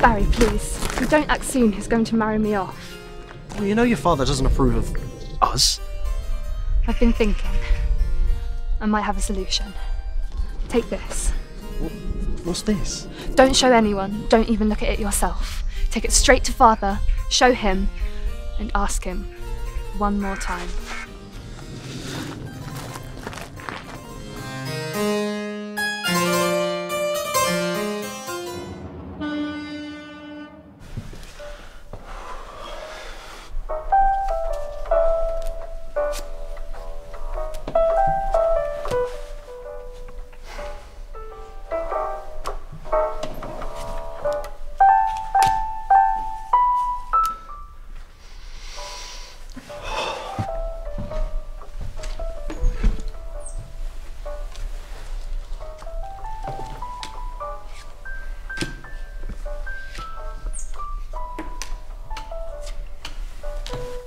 Barry, please. If we don't act soon, he's going to marry me off. Well, you know your father doesn't approve of us. I've been thinking. I might have a solution. Take this. What's this? Don't show anyone. Don't even look at it yourself. Take it straight to father, show him, and ask him one more time.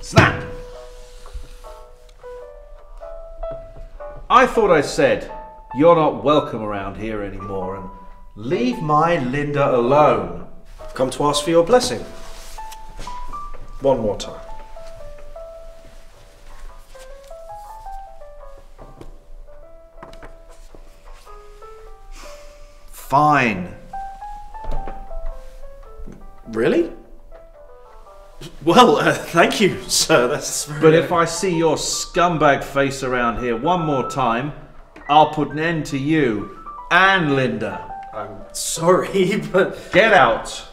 Snap! I thought I said you're not welcome around here anymore and leave my Linda alone. Come to ask for your blessing. One more time. Fine. Really? Well, uh, thank you, sir. That's very. But if I see your scumbag face around here one more time, I'll put an end to you and Linda. I'm sorry, but Get out!